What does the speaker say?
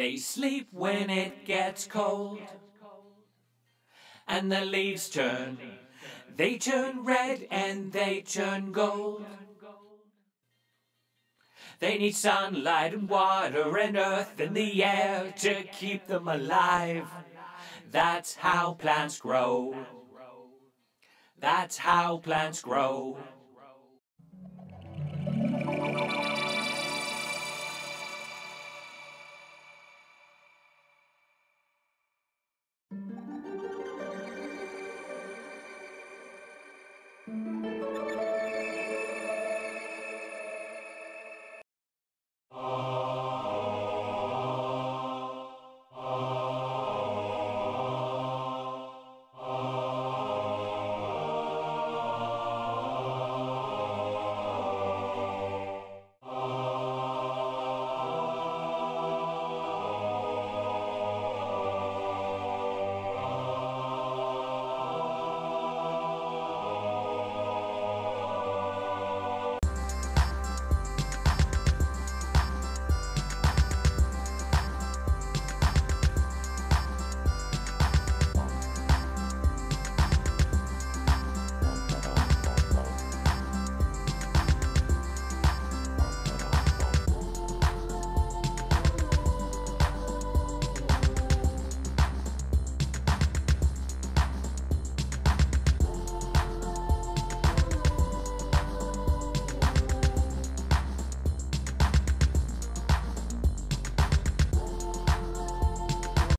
They sleep when it gets cold. And the leaves turn. They turn red and they turn gold. They need sunlight and water and earth and the air to keep them alive. That's how plants grow. That's how plants grow.